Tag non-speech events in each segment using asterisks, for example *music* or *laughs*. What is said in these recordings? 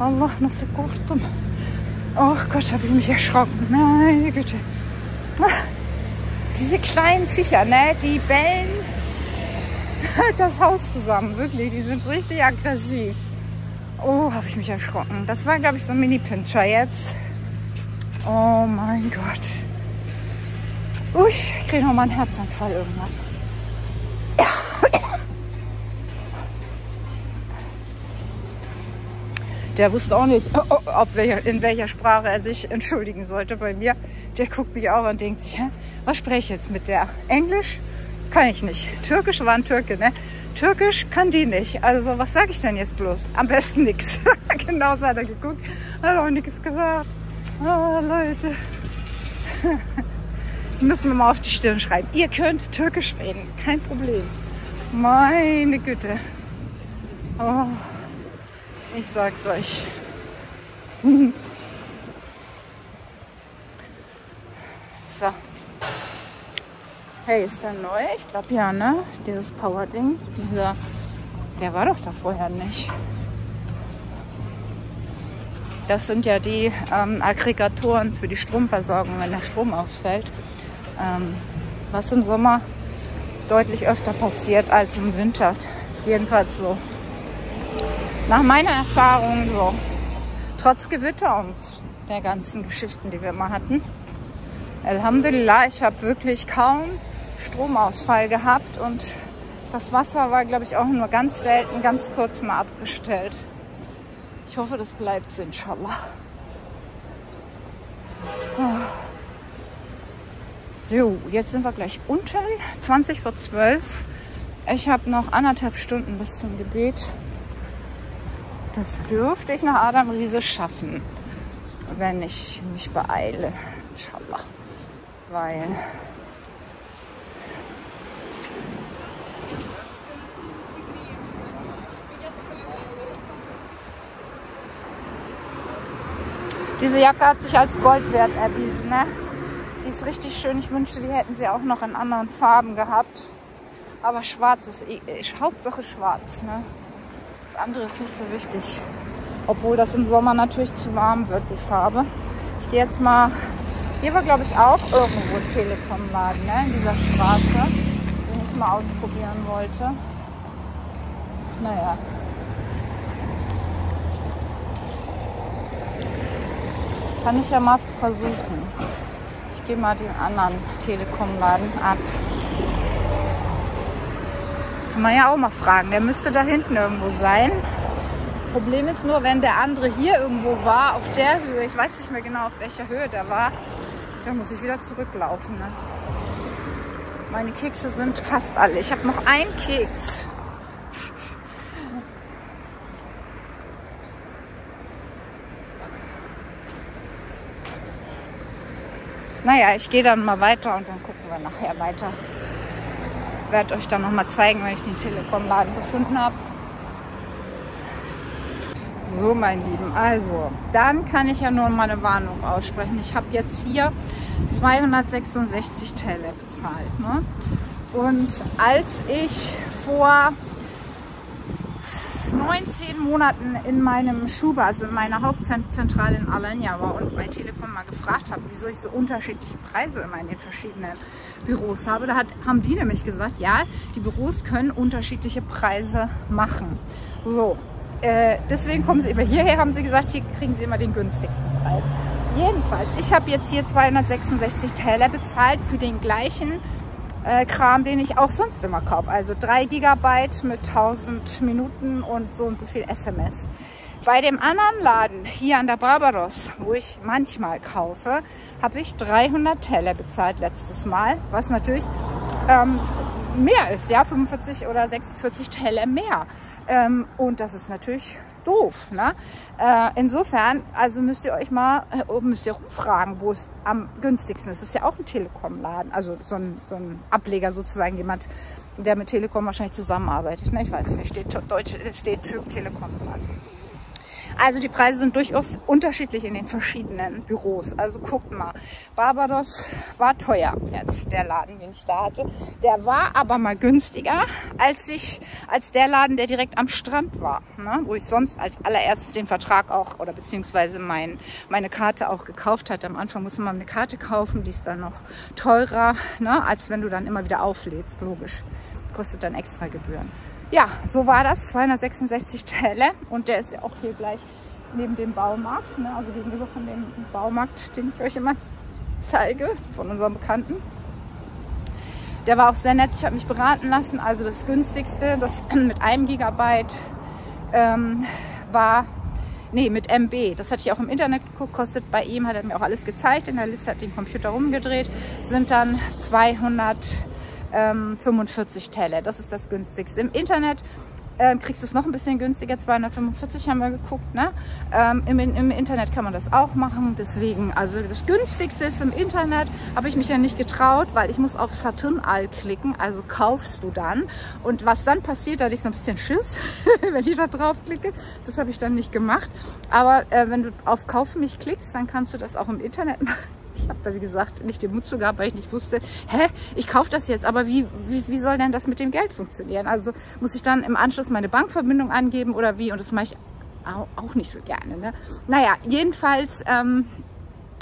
Allah, nasıl korktum. Oh Gott, habe ich mich erschrocken. Meine Güte. Diese kleinen Viecher, ne, die bellen *laughs* das Haus zusammen. Wirklich, die sind richtig aggressiv. Oh, habe ich mich erschrocken. Das war, glaube ich, so ein Mini-Pinscher jetzt. Oh mein Gott. Ui, ich kriege noch mal einen Herzanfall irgendwann. Der wusste auch nicht, auf welcher, in welcher Sprache er sich entschuldigen sollte bei mir. Der guckt mich auch und denkt sich, Hä, was spreche ich jetzt mit der? Englisch kann ich nicht. Türkisch war ein Türke, ne? Türkisch kann die nicht. Also was sage ich denn jetzt bloß? Am besten nichts. *laughs* genau so hat er geguckt, hat auch nichts gesagt. Oh, Leute. *laughs* Das müssen wir mal auf die Stirn schreiben. Ihr könnt Türkisch reden, kein Problem. Meine Güte. Oh. Ich sag's euch. *laughs* so. Hey, ist der neu? Ich glaube ja, ne? Dieses Power-Ding. Dieser, der war doch da vorher nicht. Das sind ja die ähm, Aggregatoren für die Stromversorgung, wenn der Strom ausfällt. Ähm, was im Sommer deutlich öfter passiert als im Winter. Jedenfalls so nach meiner Erfahrung so, trotz Gewitter und der ganzen Geschichten, die wir mal hatten, Alhamdulillah, ich habe wirklich kaum Stromausfall gehabt und das Wasser war, glaube ich, auch nur ganz selten, ganz kurz mal abgestellt. Ich hoffe, das bleibt so, inshallah. So, jetzt sind wir gleich unten, 20 vor 12. Ich habe noch anderthalb Stunden bis zum Gebet. Das dürfte ich nach Adam Riese schaffen, wenn ich mich beeile. Inshallah. Weil Diese Jacke hat sich als Gold wert erwiesen. Ne? Die ist richtig schön. Ich wünschte, die hätten sie auch noch in anderen Farben gehabt. Aber schwarz ist, eh, Hauptsache schwarz. Ne? Das andere ist nicht so wichtig. Obwohl das im Sommer natürlich zu warm wird, die Farbe. Ich gehe jetzt mal, hier war glaube ich auch irgendwo Telekom-Laden, ne? in dieser Straße, den ich mal ausprobieren wollte. Naja. Kann ich ja mal versuchen. Ich gehe mal den anderen Telekom-Laden ab. Kann man ja auch mal fragen. Der müsste da hinten irgendwo sein. Problem ist nur, wenn der andere hier irgendwo war, auf der Höhe, ich weiß nicht mehr genau, auf welcher Höhe der war, dann muss ich wieder zurücklaufen. Ne? Meine Kekse sind fast alle. Ich habe noch einen Keks. *laughs* Naja, ich gehe dann mal weiter und dann gucken wir nachher weiter werde euch dann noch mal zeigen, wenn ich den Telekom-Laden gefunden habe. So, mein Lieben, also, dann kann ich ja nur mal eine Warnung aussprechen. Ich habe jetzt hier 266 Tele bezahlt. Ne? Und als ich vor 19 Monaten in meinem Schuber, also in meiner Hauptzentrale in Alanya war und bei Telekom mal gefragt habe, wieso ich so unterschiedliche Preise immer in den verschiedenen Büros habe, da hat, haben die nämlich gesagt, ja, die Büros können unterschiedliche Preise machen. So, äh, deswegen kommen sie immer hierher, haben sie gesagt, hier kriegen sie immer den günstigsten Preis. Jedenfalls, ich habe jetzt hier 266 Teller bezahlt für den gleichen äh, Kram, den ich auch sonst immer kaufe. Also 3 GB mit 1000 Minuten und so und so viel SMS. Bei dem anderen Laden hier an der Barbaros, wo ich manchmal kaufe, habe ich 300 Teller bezahlt letztes Mal, was natürlich ähm, mehr ist, ja, 45 oder 46 Teller mehr. Ähm, und das ist natürlich doof. Ne? Äh, insofern, also müsst ihr euch mal, äh, müsst ihr rumfragen, wo es am günstigsten ist. Das ist ja auch ein Telekom-Laden, also so ein, so ein Ableger sozusagen, jemand, der mit Telekom wahrscheinlich zusammenarbeitet. Ne? Ich weiß es nicht, steht Deutsche, steht Telekom dran. Also die Preise sind durchaus unterschiedlich in den verschiedenen Büros. Also guckt mal, Barbados war teuer jetzt, der Laden, den ich da hatte. Der war aber mal günstiger als ich, als der Laden, der direkt am Strand war. Ne? Wo ich sonst als allererstes den Vertrag auch oder beziehungsweise mein, meine Karte auch gekauft hatte. Am Anfang musste man eine Karte kaufen, die ist dann noch teurer, ne? als wenn du dann immer wieder auflädst, logisch. Kostet dann extra Gebühren ja, so war das, 266 Täler und der ist ja auch hier gleich neben dem Baumarkt, ne, also gegenüber von dem Baumarkt, den ich euch immer zeige, von unserem Bekannten. Der war auch sehr nett, ich habe mich beraten lassen, also das günstigste, das *clears throat* mit einem Gigabyte ähm, war, nee, mit MB, das hatte ich auch im Internet geguckt, kostet bei ihm, hat er mir auch alles gezeigt, in der Liste hat den Computer rumgedreht, sind dann 200 ähm, 45 Teller. Das ist das günstigste. Im Internet ähm, kriegst du es noch ein bisschen günstiger, 245 haben wir geguckt. Ne? Ähm, im, im, Internet kann man das auch machen, deswegen, also das günstigste ist im Internet, habe ich mich ja nicht getraut, weil ich muss auf Saturnal klicken, also kaufst du dann. Und was dann passiert, da hatte ich so ein bisschen Schiss, *laughs* wenn ich da drauf klicke, das habe ich dann nicht gemacht. Aber äh, wenn du auf Kauf mich klickst, dann kannst du das auch im Internet *laughs* machen ich habe da, wie gesagt, nicht den Mut zu gehabt, weil ich nicht wusste, hä, ich kaufe das jetzt, aber wie, wie, wie soll denn das mit dem Geld funktionieren? Also muss ich dann im Anschluss meine Bankverbindung angeben oder wie? Und das mache ich auch nicht so gerne. Ne? Naja, jedenfalls ähm,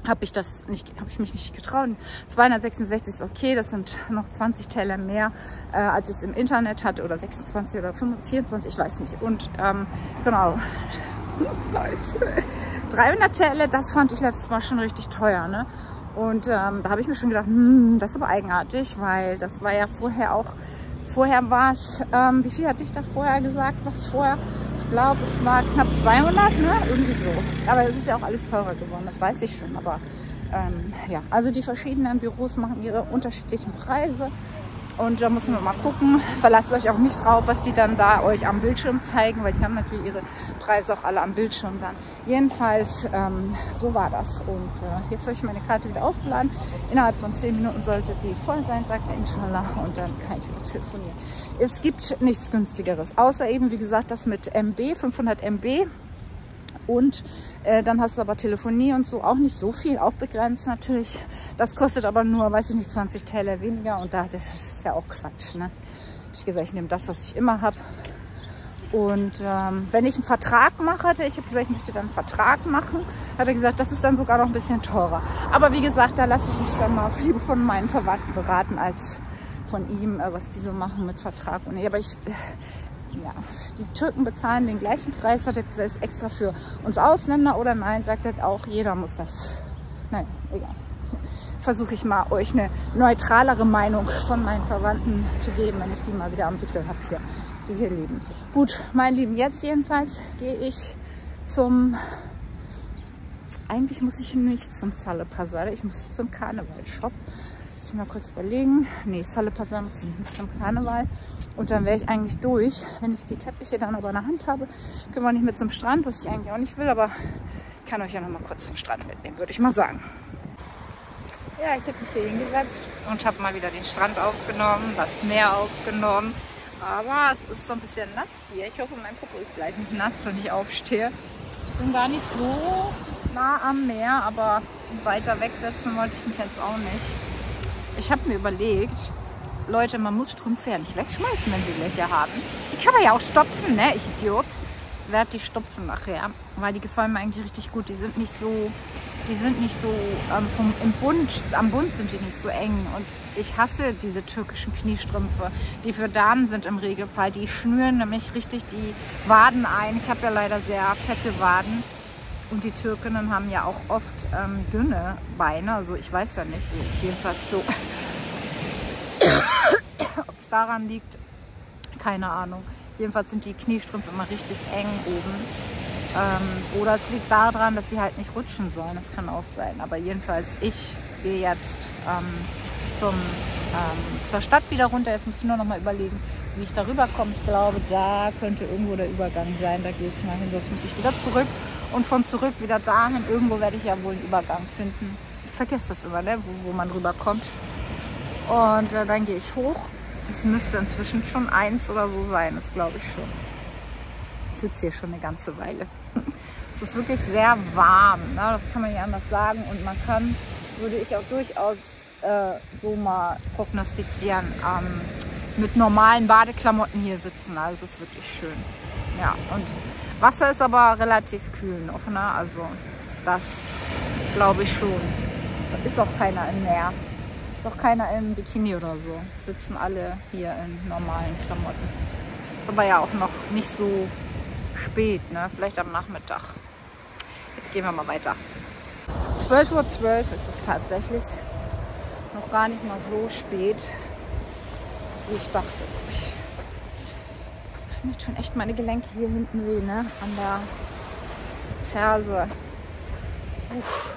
habe ich das nicht, habe ich mich nicht getraut. 266 ist okay, das sind noch 20 Teller mehr, äh, als ich es im Internet hatte oder 26 oder 24, ich weiß nicht. Und ähm, genau, Leute, 300 Teller, das fand ich letztes Mal schon richtig teuer, ne? Und ähm, da habe ich mir schon gedacht, hm, das ist aber eigenartig, weil das war ja vorher auch, vorher war es, ähm, wie viel hatte ich da vorher gesagt, was vorher? Ich glaube, es war knapp 200, ne? Irgendwie so. Aber es ist ja auch alles teurer geworden, das weiß ich schon. Aber ähm, ja, also die verschiedenen Büros machen ihre unterschiedlichen Preise. Und da müssen wir mal gucken. Verlasst euch auch nicht drauf, was die dann da euch am Bildschirm zeigen, weil die haben natürlich ihre Preise auch alle am Bildschirm dann. Jedenfalls, ähm, so war das. Und äh, jetzt habe ich meine Karte wieder aufgeladen. Innerhalb von 10 Minuten sollte die voll sein, sagt er inshallah. Und dann kann ich wieder telefonieren. Es gibt nichts günstigeres. Außer eben, wie gesagt, das mit MB, 500 MB. Und äh, dann hast du aber Telefonie und so auch nicht so viel, auch begrenzt natürlich. Das kostet aber nur, weiß ich nicht, 20 Teller weniger. Und da, das ist ja auch Quatsch. Ne? Ich gesagt, ich nehme das, was ich immer habe. Und ähm, wenn ich einen Vertrag mache, ich habe gesagt, ich möchte dann einen Vertrag machen, hat er gesagt, das ist dann sogar noch ein bisschen teurer. Aber wie gesagt, da lasse ich mich dann mal *laughs* lieber von meinen Verwandten beraten als von ihm, äh, was die so machen mit Vertrag. Und aber ich, ja, die Türken bezahlen den gleichen Preis, hat er gesagt, extra für uns Ausländer oder nein, sagt er auch, jeder muss das. Nein, egal. Versuche ich mal, euch eine neutralere Meinung von meinen Verwandten zu geben, wenn ich die mal wieder am Wickel habe hier, die hier leben. Gut, mein Lieben, jetzt jedenfalls gehe ich zum eigentlich muss ich nicht zum Salle Pasar, ich muss zum Karneval-Shop. Muss ich mal kurz überlegen. Nee, Salle Pasar muss ich nicht zum Karneval. Und dann wäre ich eigentlich durch. Wenn ich die Teppiche dann aber in der Hand habe, können wir nicht mehr zum Strand, was ich eigentlich auch nicht will. Aber ich kann euch ja noch mal kurz zum Strand mitnehmen, würde ich mal sagen. Ja, ich habe mich hier hingesetzt und habe mal wieder den Strand aufgenommen, das Meer aufgenommen. Aber es ist so ein bisschen nass hier. Ich hoffe, mein Popo ist gleich nicht nass, wenn ich aufstehe. Ich bin gar nicht so nah am Meer, aber weiter wegsetzen wollte ich mich jetzt auch nicht. Ich habe mir überlegt, Leute, man muss Strümpfe ja nicht wegschmeißen, wenn sie Löcher haben. Die kann man ja auch stopfen, ne? Ich Idiot. Werd die stopfen nachher, weil die gefallen mir eigentlich richtig gut. Die sind nicht so, die sind nicht so, ähm, vom, im Bund, am Bund sind die nicht so eng. Und ich hasse diese türkischen Kniestrümpfe, die für Damen sind im Regelfall. Die schnüren nämlich richtig die Waden ein. Ich habe ja leider sehr fette Waden. Und die Türkinnen haben ja auch oft ähm, dünne Beine. Also ich weiß ja nicht, jedenfalls so ob es daran liegt, keine Ahnung. Jedenfalls sind die Kniestrümpfe immer richtig eng oben. Ähm, oder es liegt daran, dass sie halt nicht rutschen sollen. Das kann auch sein. Aber jedenfalls, ich gehe jetzt ähm, zum, ähm, zur Stadt wieder runter. Jetzt muss ich nur noch mal überlegen, wie ich darüber komme. Ich glaube, da könnte irgendwo der Übergang sein. Da gehe ich mal hin, sonst muss ich wieder zurück. Und von zurück wieder dahin. Irgendwo werde ich ja wohl einen Übergang finden. Ich vergesse das immer, ne? wo, wo man rüberkommt. Und äh, dann gehe ich hoch. Es müsste inzwischen schon eins oder so sein, das glaube ich schon. Ich sitze hier schon eine ganze Weile. *laughs* Es ist wirklich sehr warm, ne? das kann man nicht anders sagen. Und man kann, würde ich auch durchaus äh, so mal prognostizieren, ähm, mit normalen Badeklamotten hier sitzen. Also es ist wirklich schön. Ja, und Wasser ist aber relativ kühl noch, ne? Also das glaube ich schon. Da ist auch keiner im Meer. Ist auch keiner im Bikini oder so. Sitzen alle hier in normalen Klamotten. Ist aber ja auch noch nicht so spät, ne? Vielleicht am Nachmittag. Jetzt gehen wir mal weiter. 12.12 Uhr .12 ist es tatsächlich. Noch gar nicht mal so spät, wie ich dachte. Ich mir tun echt meine Gelenke hier hinten weh, ne? An der Ferse. Uff.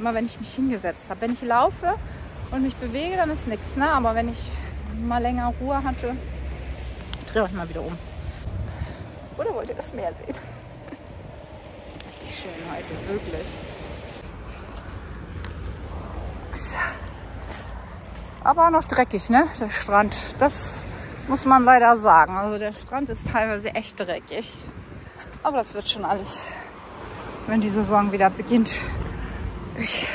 Immer wenn ich mich hingesetzt habe. Wenn ich laufe und mich bewege, dann ist nichts, ne? Aber wenn ich mal länger Ruhe hatte, drehe ich mal wieder um. Oder wollt ihr das Meer sehen? Richtig schön heute, wirklich. Aber noch dreckig, ne? Der Strand. Das muss man leider sagen. Also der Strand ist teilweise echt dreckig. Aber das wird schon alles, wenn die Saison wieder beginnt. Ich,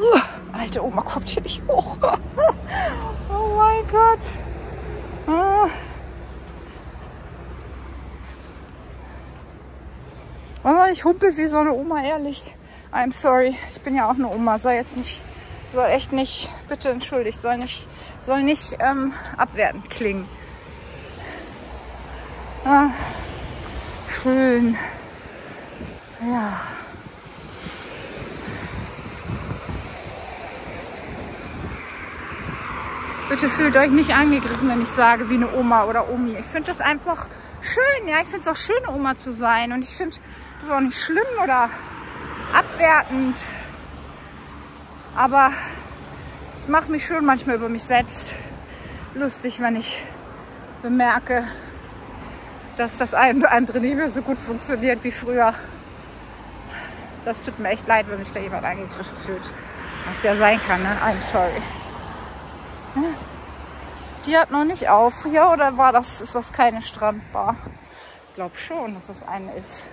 uh, alte Oma kommt hier nicht hoch. *laughs* oh mein Gott. Uh. Aber ich humpel wie so eine Oma, ehrlich. I'm sorry. Ich bin ja auch eine Oma. Soll jetzt nicht, soll echt nicht, bitte entschuldigt, soll nicht soll nicht ähm, abwertend klingen. Ah, schön. Ja. Bitte fühlt euch nicht angegriffen, wenn ich sage, wie eine Oma oder Omi. Ich finde das einfach schön. Ja, ich finde es auch schön, Oma zu sein. Und ich finde das auch nicht schlimm oder abwertend. Aber ich mache mich schon manchmal über mich selbst lustig, wenn ich bemerke, dass das eine oder andere nicht mehr so gut funktioniert wie früher. Das tut mir echt leid, wenn sich da jemand angegriffen fühlt. Was ja sein kann, ne? I'm sorry. Die hat noch nicht auf. Ja, oder war das, ist das keine Strandbar? Ich glaube schon, dass das eine ist.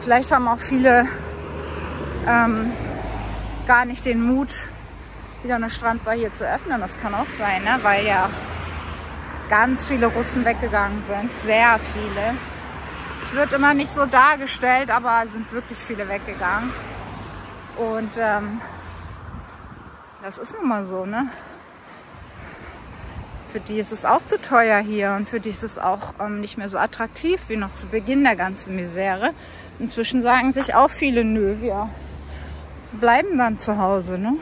Vielleicht haben auch viele ähm, gar nicht den Mut, wieder eine Strandbar hier zu öffnen. Das kann auch sein, ne? weil ja ganz viele Russen weggegangen sind. Sehr viele. Es wird immer nicht so dargestellt, aber sind wirklich viele weggegangen. Und ähm, das ist nun mal so, ne? Für die ist es auch zu teuer hier und für die ist es auch ähm, nicht mehr so attraktiv wie noch zu Beginn der ganzen Misere. Inzwischen sagen sich auch viele, nö, wir bleiben dann zu Hause. Ne?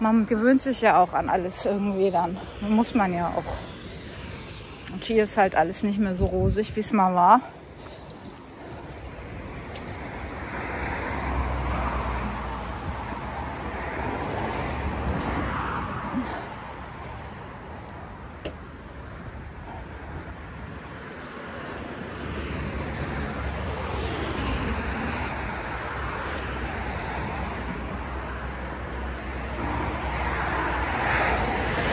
Man gewöhnt sich ja auch an alles irgendwie dann. Muss man ja auch. Und hier ist halt alles nicht mehr so rosig, wie es mal war.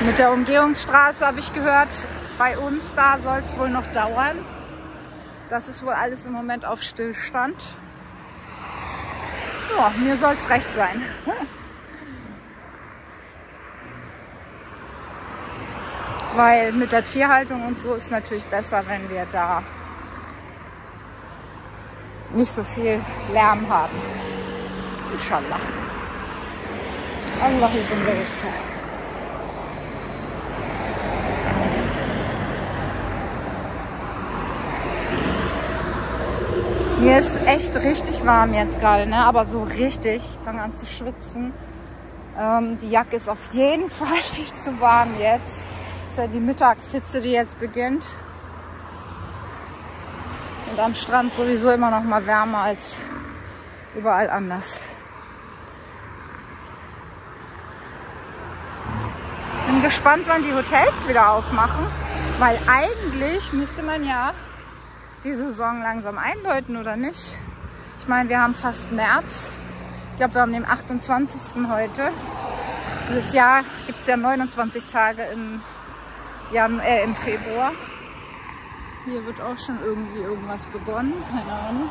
Mit der Umgehungsstraße habe ich gehört, bei uns da soll es wohl noch dauern. Das ist wohl alles im Moment auf Stillstand. Ja, mir soll es recht sein. *laughs* Weil mit der Tierhaltung und so ist natürlich besser, wenn wir da nicht so viel Lärm haben. Inshallah. Allah ist in Mir ist echt richtig warm jetzt gerade, ne? aber so richtig. Ich fange an zu schwitzen. Ähm, die Jacke ist auf jeden *laughs* Fall viel zu warm jetzt. Das ist ja die Mittagshitze, die jetzt beginnt. Und am Strand sowieso immer noch mal wärmer als überall anders. Bin gespannt, wann die Hotels wieder aufmachen, weil eigentlich müsste man ja die Saison langsam einläuten oder nicht. Ich meine, wir haben fast März. Ich glaube, wir haben den 28. heute. Dieses Jahr gibt es ja 29 Tage im, Jan äh, im Februar. Hier wird auch schon irgendwie irgendwas begonnen. Keine Ahnung.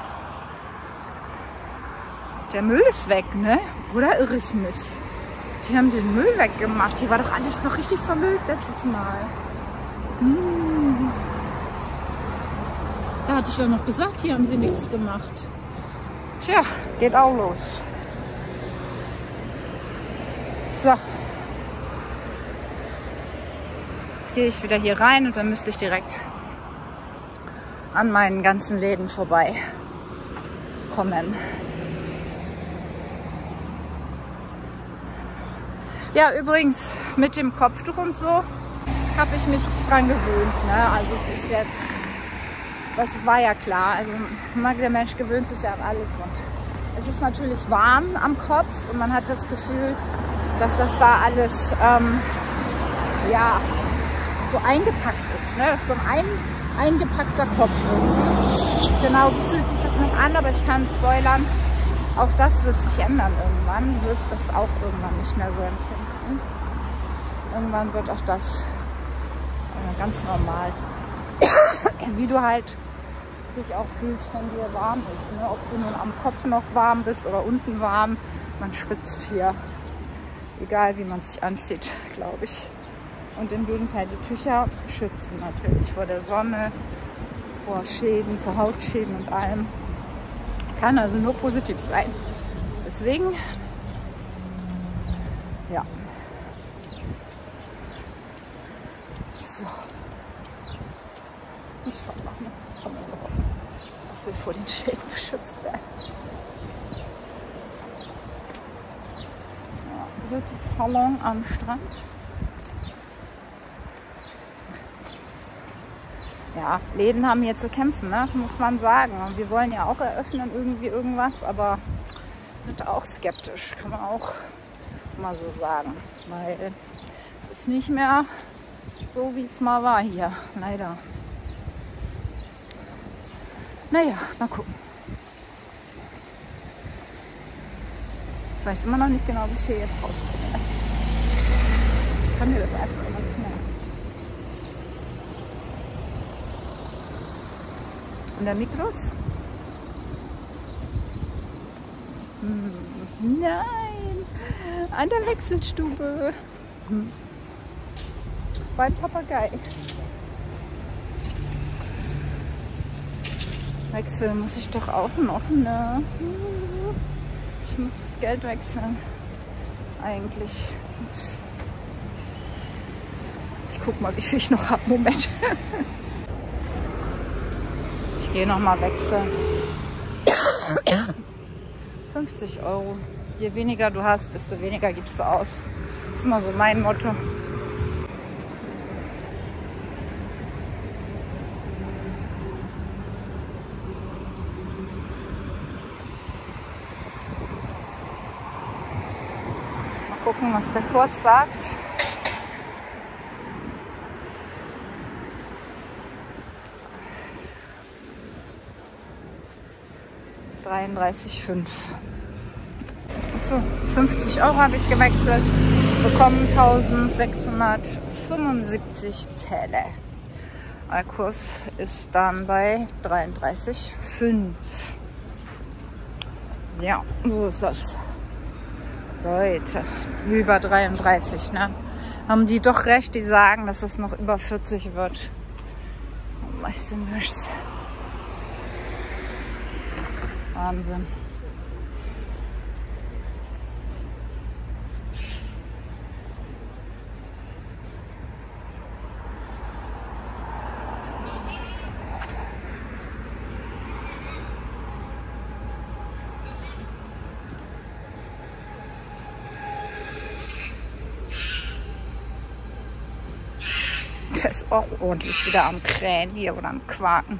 Der Müll ist weg, ne? Oder irre ich mich? Die haben den Müll weggemacht. Hier war doch alles noch richtig vermüllt letztes Mal. Hm. Da hatte ich doch noch gesagt, hier haben sie nichts gemacht. Tja, geht auch los. So. Jetzt gehe ich wieder hier rein und dann müsste ich direkt an meinen ganzen Läden vorbei kommen. Ja, übrigens mit dem Kopftuch und so habe ich mich dran gewöhnt. Ne? Also es ist jetzt, das war ja klar. Also der Mensch gewöhnt sich ja an alles und es ist natürlich warm am Kopf und man hat das Gefühl, dass das da alles ähm, ja so eingepackt ist. Ne? Das ist so ein eingepackter Kopf. Genau so fühlt sich das noch an, aber ich kann spoilern. Auch das wird sich ändern irgendwann. Du wirst das auch irgendwann nicht mehr so empfinden. Irgendwann wird auch das äh, ganz normal. *coughs* Wie du halt dich auch fühlst, wenn dir warm ist. Ne? Ob du nun am Kopf noch warm bist oder unten warm. Man schwitzt hier. Egal wie man sich anzieht, glaube ich. Und im Gegenteil, die Tücher schützen natürlich vor der Sonne, vor Schäden, vor Hautschäden und allem. Kann also nur positiv sein. Deswegen, ja. So. Ich fahre noch, ne? Ich habe mir gehofft, wir vor den Schäden beschützt werden. Ja, Beauty Salon am Strand. ja, Läden haben hier zu kämpfen, ne? muss man sagen. Und wir wollen ja auch eröffnen irgendwie irgendwas, aber sind auch skeptisch, kann man auch mal so sagen. Weil es ist nicht mehr so, wie es mal war hier, leider. Naja, mal gucken. Ich weiß immer noch nicht genau, wie ich hier jetzt rauskomme. Ich kann mir das einfach immer nicht merken. Und der Mikros? Hm, nein, an der Wechselstube. Hm. Bei Papagei. Wechseln muss ich doch auch noch, ne? Ich muss das Geld wechseln. Eigentlich. Ich guck mal, wie viel ich noch habe. Moment. *laughs* gehe nochmal wechseln. 50 Euro. Je weniger du hast, desto weniger gibst du aus. Das ist immer so mein Motto. Gucken, was der Kurs sagt. 33,5. Achso, 50 Euro habe ich gewechselt, bekommen 1675 Täler. Der Kurs ist dann bei 33,5. Ja, so ist das. Leute, über 33, ne? Haben die doch recht, die sagen, dass es noch über 40 wird. Weißt du. Wahnsinn. Der ist auch ordentlich wieder am Krähen hier oder am Quaken.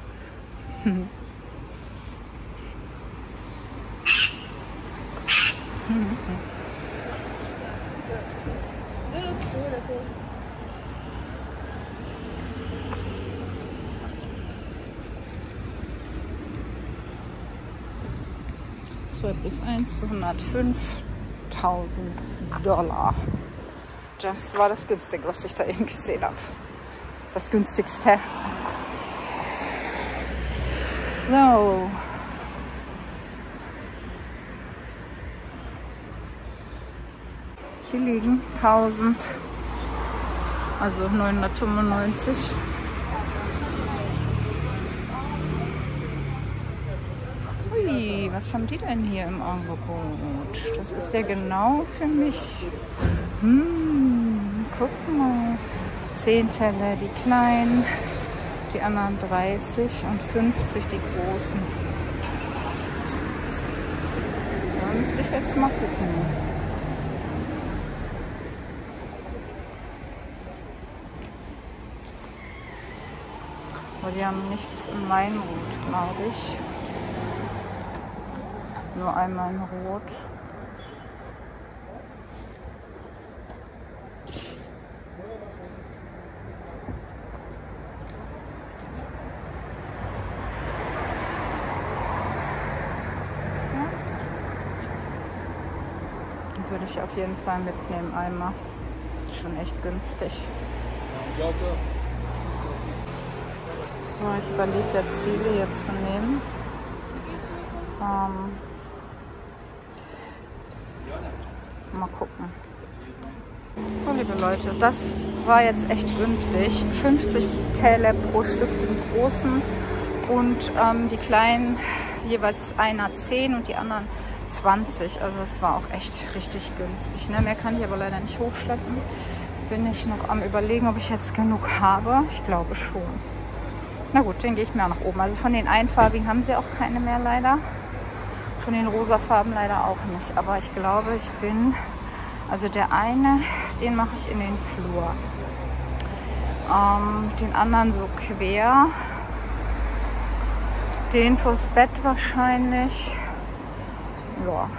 Zwei plus eins für 105.000 Dollar. Das war das günstige, was ich da eben gesehen habe. Das günstigste. So. Die liegen 1000, also 995. Ui, was haben die denn hier im Angebot? Das ist ja genau für mich. Hm, guck mal. 10 Teller die kleinen, die anderen 30 und 50 die großen. Da müsste ich jetzt mal gucken. Aber die haben nichts in Weinrot, glaube ich. Nur einmal in Rot. würde ich auf jeden Fall mitnehmen einmal. Schon echt günstig. So, ich überlege jetzt diese hier zu nehmen. Ähm, mal gucken. So, liebe Leute, das war jetzt echt günstig. 50 Täler pro Stück für die großen und ähm, die kleinen jeweils einer 10 und die anderen 20. Also das war auch echt richtig günstig. Ne? Mehr kann ich aber leider nicht hochschleppen. Jetzt bin ich noch am überlegen, ob ich jetzt genug habe. Ich glaube schon. Na gut, den gehe ich mir auch nach oben. Also von den einfarbigen haben sie auch keine mehr leider. Von den rosa Farben leider auch nicht. Aber ich glaube, ich bin... Also der eine, den mache ich in den Flur. Ähm, den anderen so quer. Den fürs Bett wahrscheinlich ja,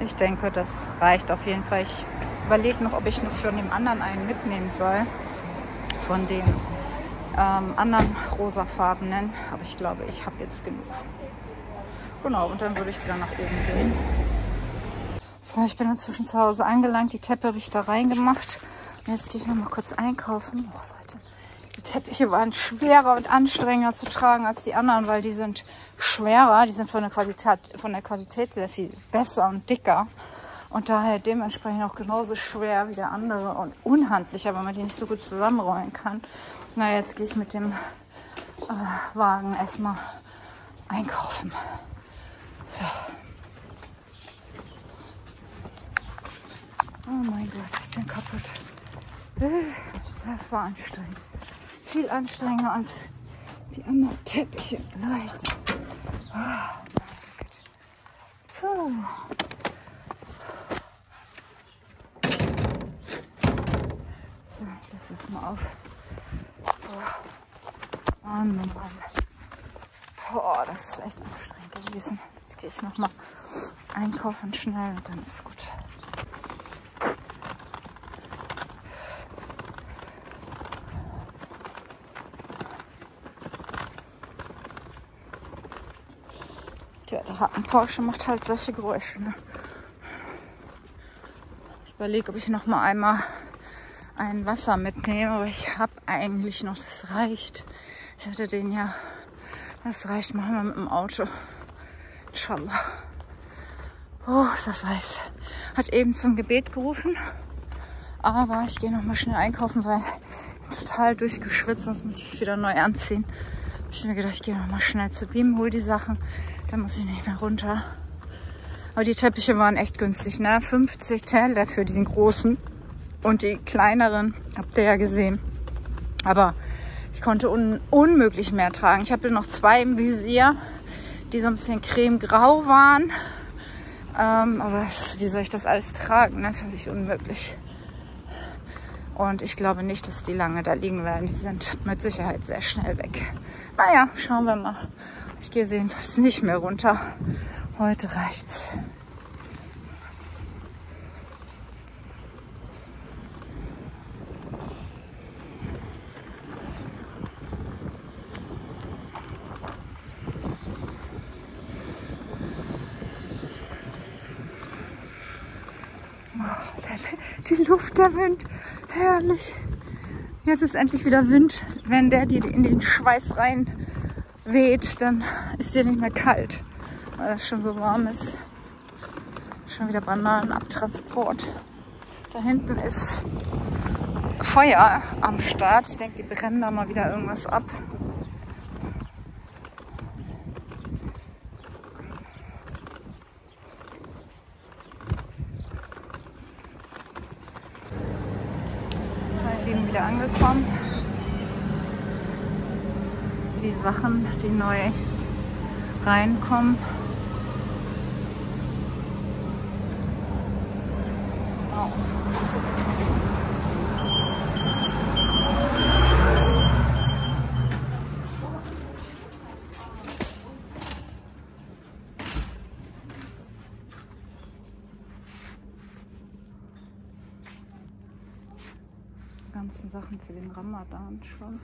ich denke, das reicht auf jeden Fall. Ich überlege noch, ob ich noch von dem anderen einen mitnehmen soll. Von den ähm, anderen rosafarbenen. Aber ich glaube, ich habe jetzt genug. Genau, und dann würde ich wieder nach oben gehen. So, ich bin inzwischen zu Hause angelangt. Die Teppe habe ich da reingemacht. Und jetzt gehe ich noch mal kurz einkaufen. Oh, die Teppiche waren schwerer und anstrengender zu tragen als die anderen, weil die sind schwerer. Die sind von der Qualität, von der Qualität sehr viel besser und dicker. Und daher dementsprechend auch genauso schwer wie der andere und unhandlicher, weil man die nicht so gut zusammenrollen kann. Na, jetzt gehe ich mit dem äh, Wagen erstmal einkaufen. So. Oh mein Gott, ich bin kaputt. Äh, das war anstrengend viel anstrengender als die anderen Teppiche. Leute. Puh. So, lass es mal auf. Oh, Mann, Mann. Boah, das ist echt anstrengend gewesen. Jetzt gehe ich noch mal einkaufen schnell und dann ist gut. Ja, der hat ein Porsche macht halt solche Geräusche. Ne? Ich überlege, ob ich noch mal einmal ein Wasser mitnehme, aber ich habe eigentlich noch, das reicht. Ich hatte den ja, das reicht, machen wir mit dem Auto. Inshallah. Oh, ist das heiß. Hat eben zum Gebet gerufen. Aber ich gehe noch mal schnell einkaufen, weil ich total durchgeschwitzt, sonst muss ich mich wieder neu anziehen. Ich mir gedacht, ich gehe noch mal schnell zu Beam, hol die Sachen. Da muss ich nicht mehr runter. Aber die Teppiche waren echt günstig, ne? 50 Teller für den großen. Und die kleineren, habt ihr ja gesehen. Aber ich konnte un unmöglich mehr tragen. Ich hatte noch zwei im Visier, die so ein bisschen cremegrau waren. Ähm, aber wie soll ich das alles tragen? Ne? Völlig unmöglich. Und ich glaube nicht, dass die lange da liegen werden. Die sind mit Sicherheit sehr schnell weg. Naja, schauen wir mal. Ich gehe sehen, was nicht mehr runter. Heute reicht's. die Luft, der Wind, herrlich. Jetzt ist endlich wieder Wind, wenn der dir in den Schweiß rein weht, dann ist dir nicht mehr kalt, weil es schon so warm ist. Schon wieder Bananenabtransport. Da hinten ist Feuer am Start. Ich denke, die brennen da mal wieder irgendwas ab. Eben wieder angekommen. Die Sachen, die neu reinkommen. ganzen Sachen für den Ramadan schon.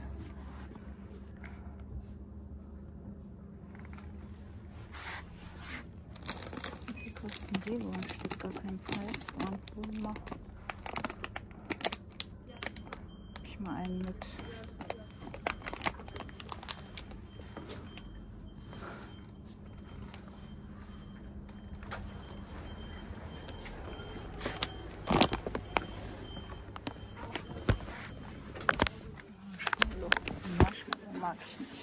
much.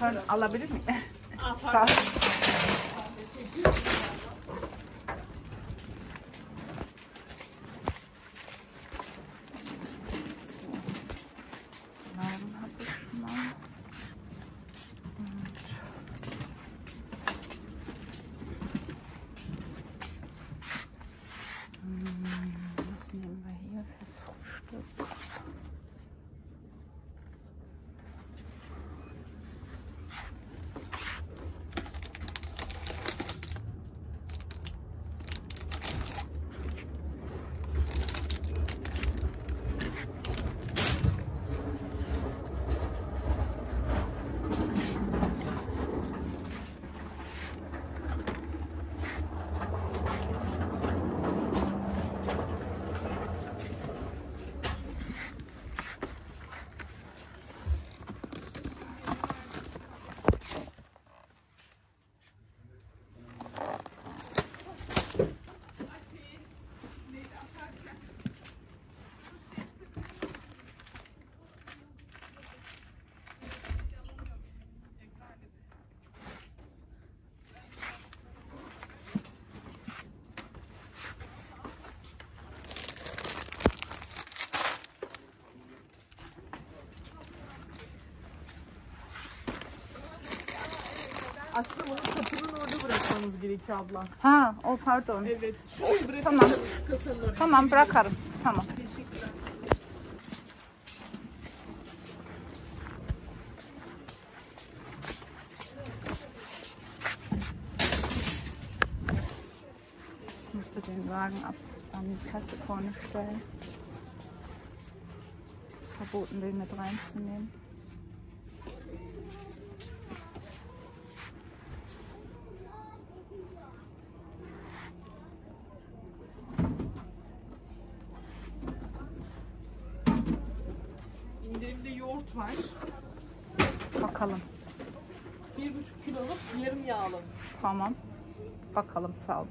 Pardon, alabilir miyim? Sağ ol. Bırakmanız gerekiyor abla. Ha, o pardon. Evet. Şuraya bırakın. Tamam. Tamam bırakarım. Tamam. Teşekkürler. Ich musste den Wagen ab an die Kasse vorne stellen. Es ist verboten, den mit reinzunehmen. Bakalım sağ olun.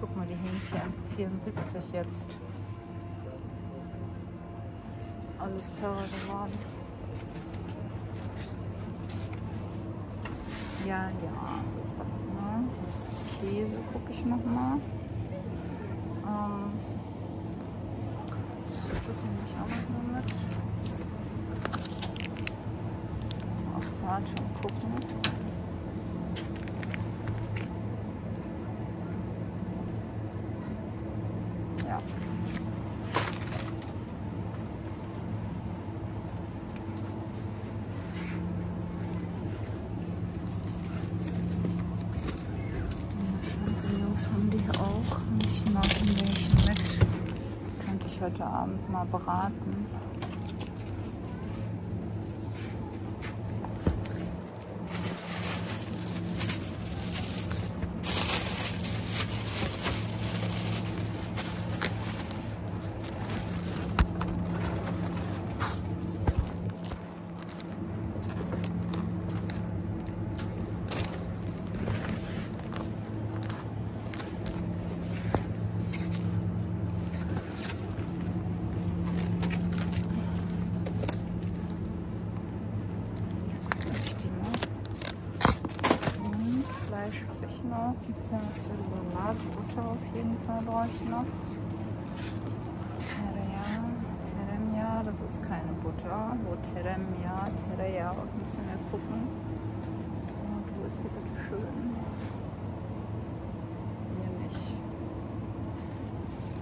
Guck mal, die Hähnchen. 74 jetzt. Alles teurer geworden. Ja, ja, so ist das. Ne? Das Käse gucke ich nochmal. Ähm, das nehme ich auch noch mal mit. Aus Datum gucken. Ja. Champignons haben die auch. Nicht mal welche mit. Könnte ich heute Abend mal braten. ich die noch. Und Fleisch habe ich noch. Ein bisschen was für Butter auf jeden Fall brauche ich noch. Teremia. Teremia, das ist keine Butter. Wo Teremia? Teremia. Müssen wir gucken. Und wo ist die bitte schön? Hier nicht.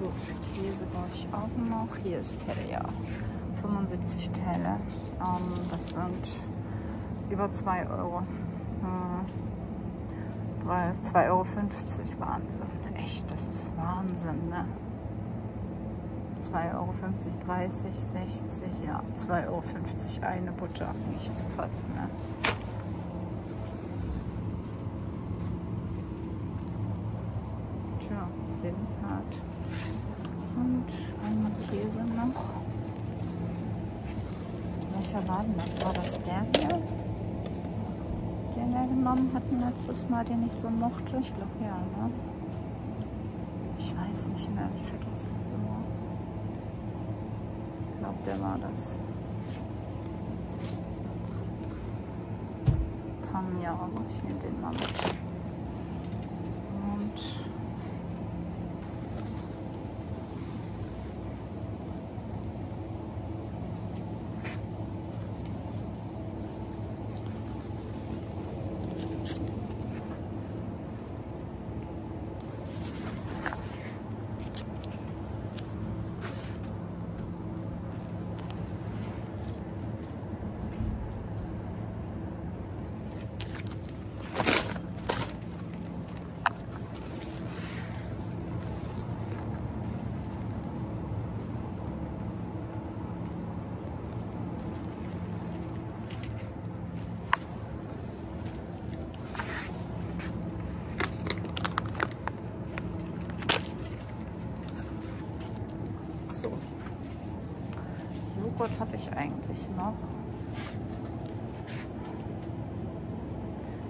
Gut, Käse brauche ich auch noch. Hier ist Teremia. 75 Teile. Ähm, das sind über 2 Euro. Hm. 2,50 Euro. Wahnsinn. Echt, das ist Wahnsinn, ne? 2,50 Euro, 30, 60, ja, 2,50 Euro eine Butter. Nicht zu fassen, ne? Tja, lebenshart. Und einmal Käse noch. Welcher Laden das war? Das der hier? Den wir genommen hatten letztes Mal, den ich so mochte? Ich glaube ja, ne? der war das. Tanja, ich nehme den mal mit. Und noch?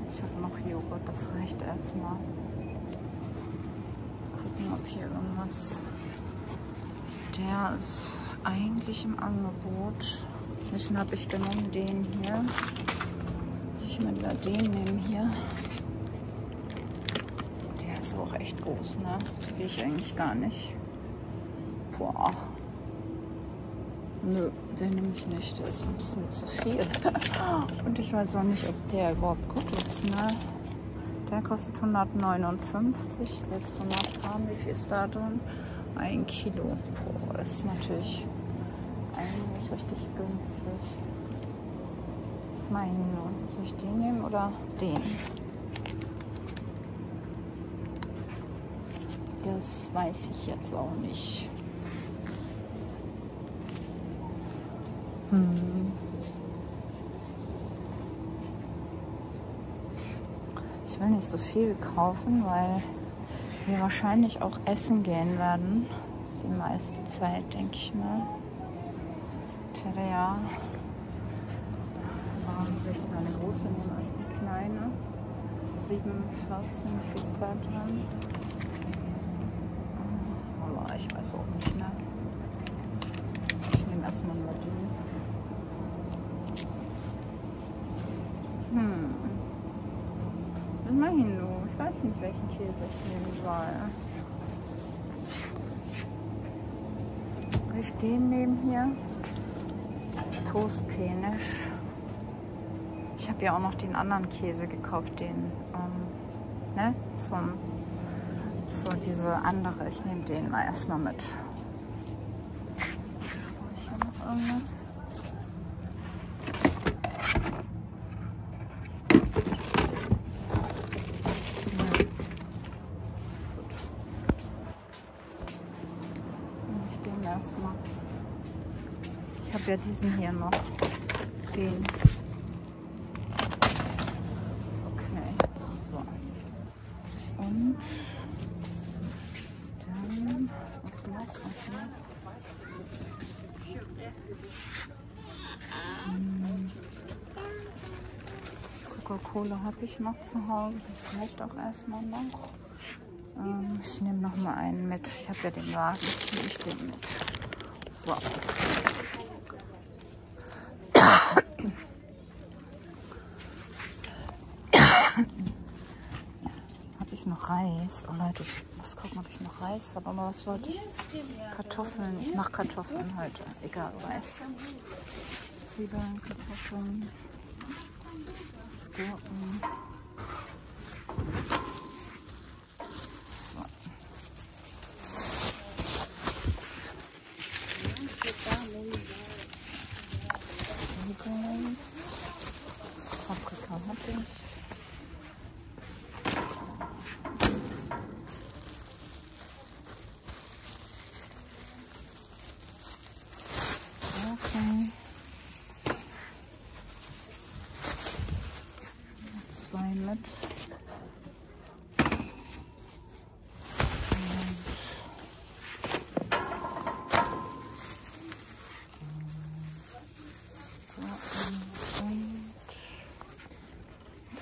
Ich habe noch Joghurt, das reicht erstmal. Gucken, ob hier irgendwas. Der ist eigentlich im Angebot. Welchen habe ich genommen? Den hier. Ich mir lieber den nehmen hier. Der ist auch echt groß, ne? Das will ich eigentlich gar nicht. Boah. Nö, den nehme ich nicht. Der ist ein bisschen zu viel. *laughs* Und ich weiß auch nicht, ob der überhaupt gut ist, ne? Der kostet 159, 600 Gramm. Wie viel ist da drin? Ein Kilo. Boah, das ist natürlich eigentlich richtig günstig. Was nun? Soll ich den nehmen oder den? Das weiß ich jetzt auch nicht. Ich will nicht so viel kaufen, weil wir wahrscheinlich auch essen gehen werden. Die meiste Zeit, denke ich mal. Tja. Warum will ich lieber eine große nehmen als eine kleine? 7, 14, wie viel ist da drin? Aber ich weiß auch nicht mehr. Ich nehme erstmal nur die. Hm. Was mache ich nur? Ich weiß nicht, welchen Käse ich nehmen soll. Soll ich den nehmen hier? Toastpenisch. Ich habe ja auch noch den anderen Käse gekauft, den, ähm, ne, zum, so diese andere. Ich nehme den mal erstmal mit. Brauche ich hier noch irgendwas? Nee. Gut. Nehme ich den erstmal. Ich habe ja diesen hier noch. Den. Okay, so. Und dann, was noch, was noch? Hm. Coca-Cola habe ich noch zu Hause, das reicht auch erstmal noch. Ähm, ich nehme noch mal einen mit. Ich habe ja den Wagen, nehme ich den mit. So. habe ich noch Reis? Oh Leute, ich muss gucken, ob ich noch Reis habe. Aber was wollte ich? Kartoffeln. Ich mache Kartoffeln heute. Egal, Reis. Zwiebeln, Kartoffeln, Gurken. So. Zwiebeln. Paprika habe ich. Okay. Zwei mit. Und, und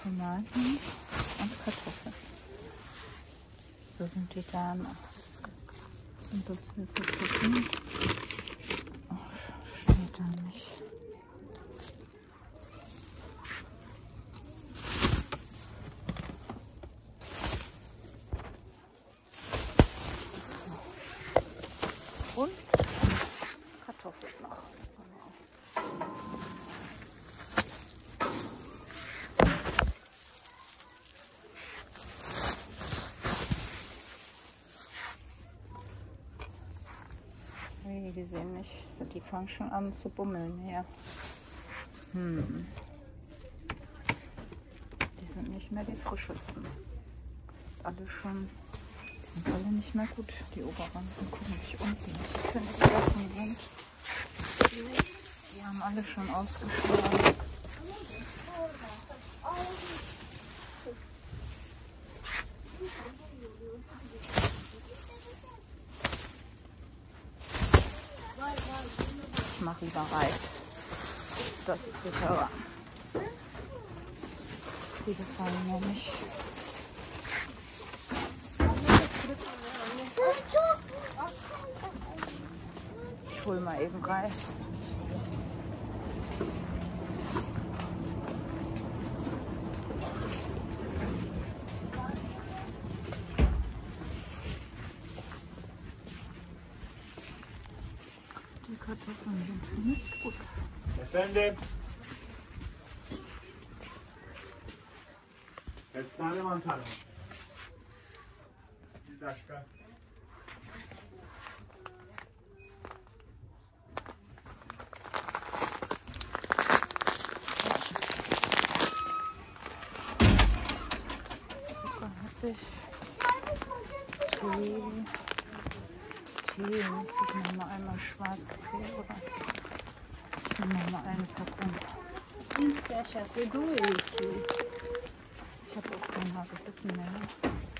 Tomaten und Kartoffeln. So Was sind das für Kartoffeln? Ach, steht da nicht. Und Kartoffeln noch. Nicht. so, Die fangen schon an zu bummeln hier. Hm. Die sind nicht mehr die frischesten. Alle schon. Sind alle nicht mehr gut, die oberen. Mal gucken, ob ich unten die für die gegessen sind. Die haben alle schon ausgeschlagen. Mache lieber Reis. Das ist sicherer. Die gefallen mir nicht. Ich hole mal eben Reis. 50. Tee. Tee müsste ich nochmal einmal schwarz Tee oder ich nehme nochmal eine Packung. Isso, achasse doente. Deixa eu pôr um rato aqui, né?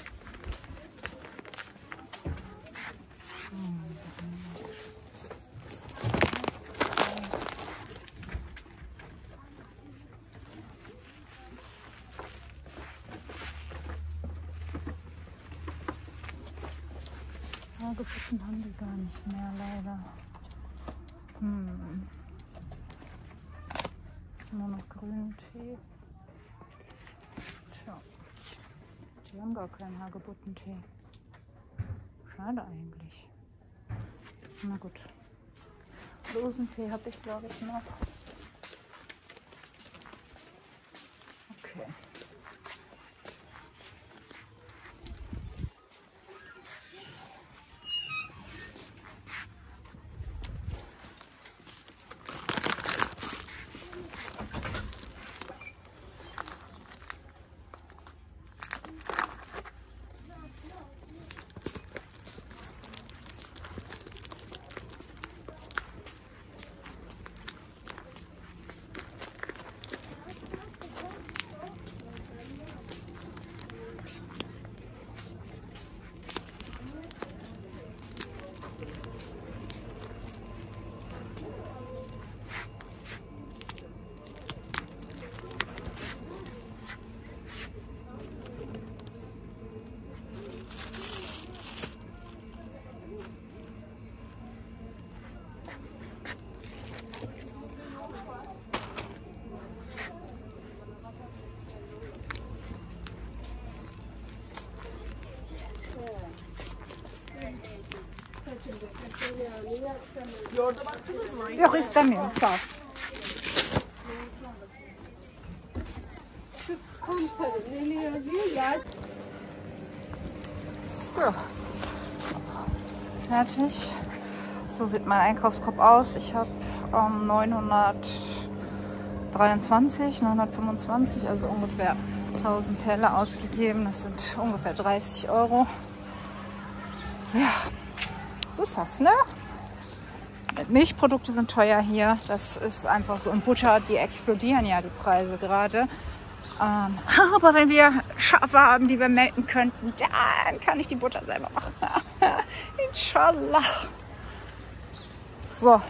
Die gar nicht mehr, leider. Hm. Nur noch grünen Tee. Tja. Die haben gar keinen Hagebuttentee. Schade eigentlich. Na gut. Rosentee habe ich, glaube ich, noch. Okay. Yoğurda baktınız mı? Yok istemiyorum sağ ol. So. Fertig. So sieht mein Einkaufskorb aus. Ich habe ähm, 923, 925, also ungefähr 1000 Teller ausgegeben. Das sind ungefähr 30 Euro. Ja, so ist das, ne? Milchprodukte sind teuer hier. Das ist einfach so. Und Butter, die explodieren ja die Preise gerade. Ähm, aber wenn wir Schafe haben, die wir melken könnten, dann kann ich die Butter selber machen. *laughs* Inshallah. So.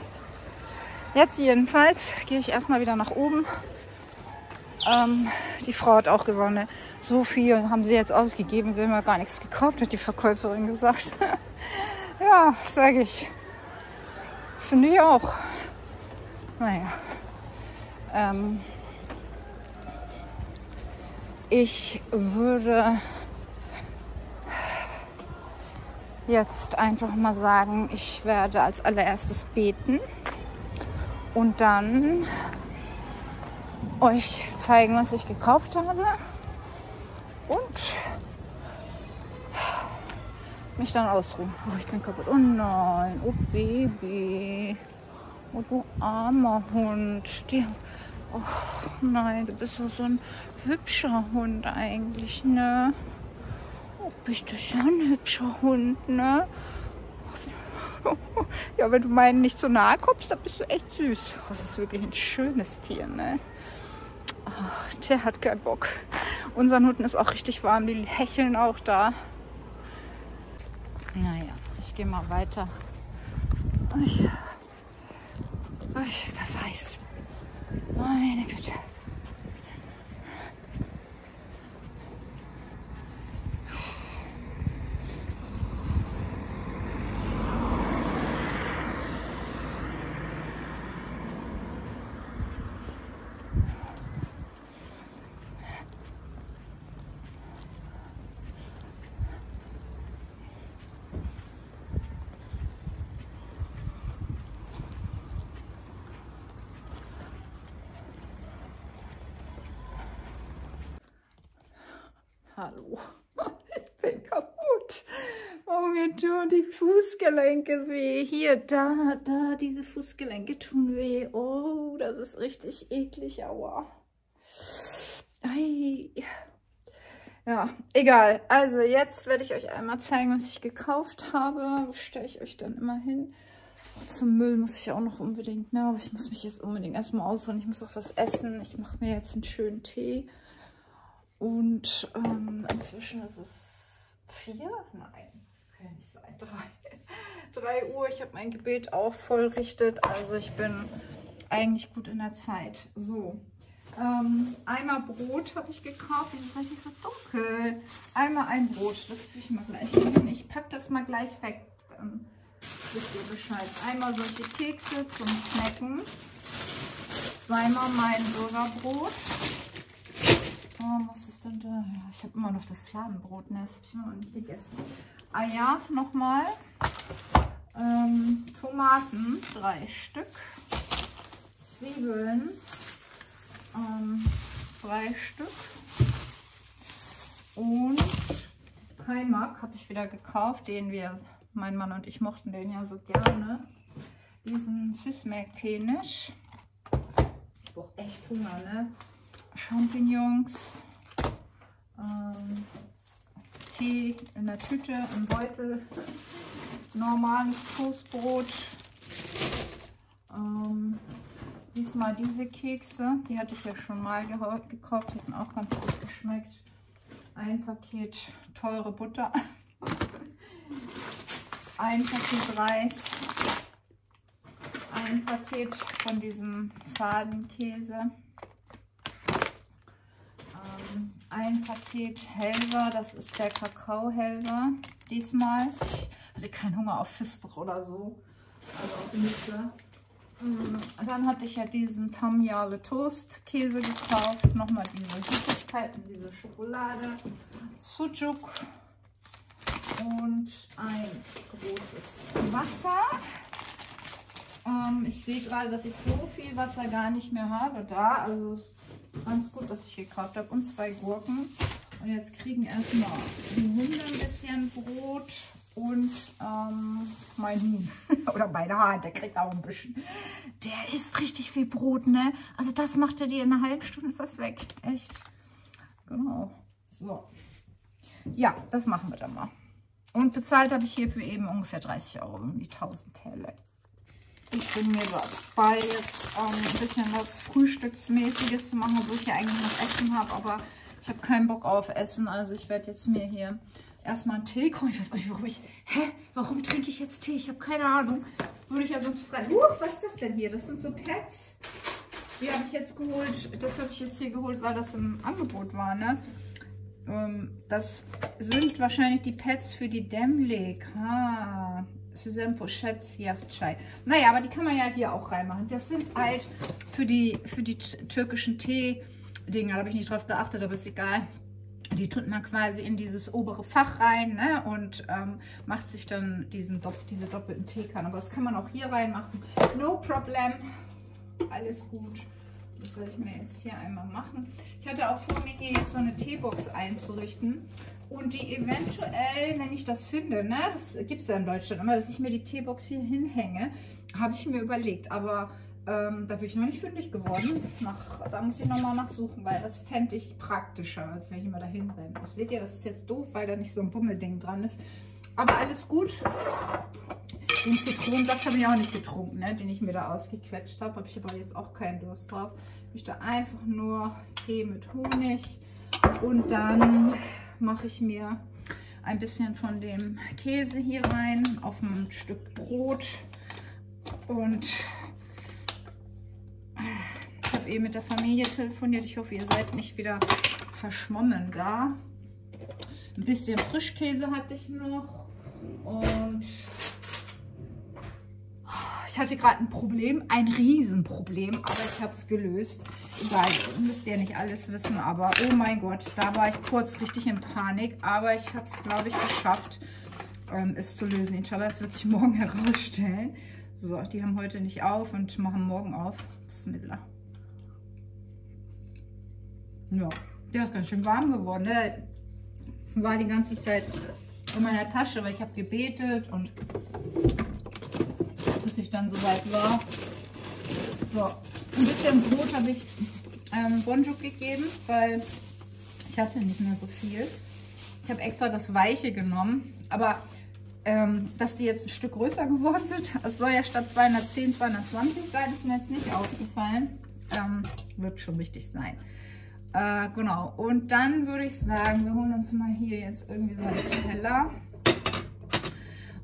Jetzt jedenfalls gehe ich erstmal wieder nach oben. Ähm, die Frau hat auch gesagt, ne, so viel haben sie jetzt ausgegeben, sie haben ja gar nichts gekauft, hat die Verkäuferin gesagt. *laughs* ja, sage ich. Finde ich auch. Naja. Ähm, ich würde jetzt einfach mal sagen, ich werde als allererstes beten und dann euch zeigen, was ich gekauft habe und mich dann ausruhen. Oh, ich bin kaputt. Oh nein, oh Baby. Oh, du armer Hund. Die, oh nein, du bist doch so ein hübscher Hund eigentlich, ne? Oh, bist du schon ein hübscher Hund, ne? *laughs* Ja, wenn du meinen nicht so nahe kommst, dann bist du echt süß. Das ist wirklich ein schönes Tier, ne? Ach, der hat keinen Bock. Unseren Hunden ist auch richtig warm, die hecheln auch da. Naja, ich gehe mal weiter. Ui. Ui, das heißt, oh, meine Güte. Tun die Fußgelenke weh. Hier, da, da, diese Fußgelenke tun weh. Oh, das ist richtig eklig. Aua. Ei. Ja, egal. Also jetzt werde ich euch einmal zeigen, was ich gekauft habe. Stelle ich euch dann immer hin? Oh, zum Müll muss ich auch noch unbedingt, ne? Aber ich muss mich jetzt unbedingt erstmal ausruhen. Ich muss auch was essen. Ich mache mir jetzt einen schönen Tee. Und ähm, inzwischen ist es vier? Nein, kann ja nicht sein. *laughs* Drei. Uhr. Ich habe mein Gebet auch vollrichtet. Also ich bin eigentlich gut in der Zeit. So. Ähm, einmal Brot habe ich gekauft. Wieso ist eigentlich so dunkel? Einmal ein Brot. Das tue ich mal gleich hin. Ich packe das mal gleich weg. Dann wisst ihr Bescheid. Einmal solche Kekse zum Snacken. Zweimal mein Bürgerbrot. Oh, was ist denn da? Ja, ich habe immer noch das Fladenbrot, ne? Das habe ich noch nicht gegessen. Eier nochmal. Ähm, Tomaten, drei Stück. Zwiebeln, ähm, drei Stück. Und Kaimak habe ich wieder gekauft, den wir, mein Mann und ich mochten den ja so gerne. Diesen Sismek Kenisch. Ich brauche echt Hunger, ne? Champignons, ähm, Tee in der Tüte, im Beutel, normales Toastbrot, ähm, diesmal diese Kekse, die hatte ich ja schon mal gekauft, die hatten auch ganz gut geschmeckt. Ein Paket teure Butter, *laughs* ein Paket Reis, ein Paket von diesem Fadenkäse ein Paket Helver, das ist der Kakao-Helver diesmal. Ich hatte keinen Hunger auf Fisch oder so, also auf Nüsse. Mm, dann hatte ich ja diesen Tamjale Toast Käse gekauft. Nochmal diese Süßigkeiten, diese Schokolade, Sujuk und ein großes Wasser. Ähm, ich sehe gerade, dass ich so viel Wasser gar nicht mehr habe da. Also es Ganz gut, was ich gekauft habe. Und zwei Gurken. Und jetzt kriegen erstmal die Hunde ein bisschen Brot und ähm, mein Huhn. *laughs* Oder meine Hahn, der kriegt auch ein bisschen. Der isst richtig viel Brot, ne? Also das macht er dir in einer halben Stunde, ist das weg. Echt. Genau. So. Ja, das machen wir dann mal. Und bezahlt habe ich hierfür eben ungefähr 30 Euro, um die 1000 Teller. Ich bin mir dabei, jetzt ähm, ein bisschen was Frühstücksmäßiges zu machen, wo ich ja eigentlich noch Essen habe, aber ich habe keinen Bock auf Essen. Also ich werde jetzt mir hier erstmal einen Tee kochen. Ich weiß nicht, warum ich... Hä? Warum trinke ich jetzt Tee? Ich habe keine Ahnung. Würde ich ja sonst frei... Uh, was ist das denn hier? Das sind so Pads. Die habe ich jetzt geholt. Das habe ich jetzt hier geholt, weil das im Angebot war, ne? Ähm, das sind wahrscheinlich die Pads für die Demlik. Ah, Suzanne Pochette Chai. Naja, aber die kann man ja hier auch reinmachen. Das sind halt für die, für die türkischen Tee-Dinger. Da habe ich nicht drauf geachtet, aber ist egal. Die tut man quasi in dieses obere Fach rein ne? und ähm, macht sich dann diesen, diese doppelten Teekannen. Aber das kann man auch hier reinmachen. No problem. Alles gut. Das soll ich mir jetzt hier einmal machen. Ich hatte auch vor, mir hier jetzt so eine Teebox einzurichten und die eventuell, wenn ich das finde, ne, das gibt es ja in Deutschland immer, dass ich mir die Teebox hier hinhänge, habe ich mir überlegt. Aber ähm, da bin ich noch nicht fündig geworden. Nach, da muss ich nochmal nachsuchen, weil das fände ich praktischer, als wenn ich immer dahin rennen muss. Seht ihr, das ist jetzt doof, weil da nicht so ein Bummelding dran ist. Aber alles gut. Den Zitronensaft habe ich auch nicht getrunken, ne, den ich mir da ausgequetscht habe. Habe ich aber jetzt auch keinen Durst drauf. Ich möchte einfach nur Tee mit Honig und dann mache ich mir ein bisschen von dem Käse hier rein auf ein Stück Brot und ich habe habe eben mit der Familie telefoniert. Ich hoffe, ihr seid nicht wieder verschwommen da. Ein bisschen Frischkäse hatte ich noch. Und ich hatte gerade ein Problem, ein Riesenproblem, aber ich habe es gelöst. Egal, müsst ihr nicht alles wissen, aber oh mein Gott, da war ich kurz richtig in Panik, aber ich habe es, glaube ich, geschafft, ähm, es zu lösen. Inshallah, das wird sich morgen *laughs* herausstellen. So, die haben heute nicht auf und machen morgen auf. Bismillah. Ja, der ist ganz schön warm geworden. Der war die ganze Zeit in meiner Tasche, weil ich habe gebetet und dann soweit war. So, ein bisschen Brot habe ich ähm, Bonjour gegeben, weil ich hatte nicht mehr so viel. Ich habe extra das Weiche genommen, aber ähm, dass die jetzt ein Stück größer geworden sind, *laughs* es soll ja statt 210 220 sein, ist mir jetzt nicht aufgefallen. Ähm, wird schon wichtig sein. Äh, genau, und dann würde ich sagen, wir holen uns mal hier jetzt irgendwie so einen Teller.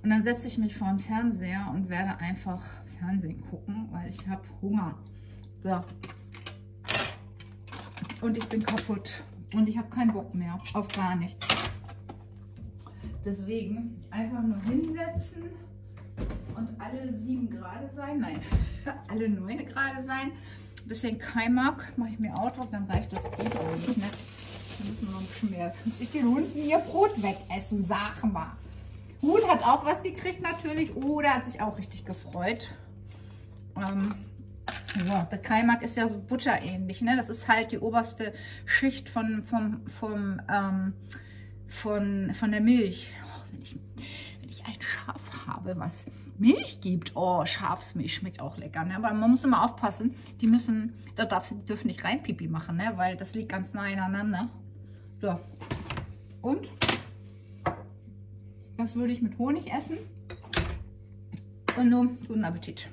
Und dann setze ich mich vor den Fernseher und werde einfach Fernsehen gucken, weil ich habe Hunger. So. Und ich bin kaputt. Und ich habe keinen Bock mehr auf gar nichts. Deswegen einfach nur hinsetzen und alle sieben Grad sein. Nein, *laughs* alle neun Grad sein. Ein bisschen Kaimak mache ich mir auch drauf, dann reicht das Brot auch nicht. Ne? Dann müssen wir noch ein bisschen mehr. Sich die Hunden ihr Brot wegessen, sag mal. Hut hat auch was gekriegt natürlich. Oh, der hat sich auch richtig gefreut. Ähm, so, der Kaimak ist ja so butterähnlich. Ne? Das ist halt die oberste Schicht von, vom, vom, ähm, von, von der Milch. Oh, wenn, ich, wenn ich ein Schaf habe, was Milch gibt. Oh, Schafsmilch schmeckt auch lecker. Ne? Aber man muss immer aufpassen. Die müssen, da darf, die dürfen nicht rein Pipi machen, ne? weil das liegt ganz nah ineinander. So. Und das würde ich mit Honig essen. Und nun guten Appetit.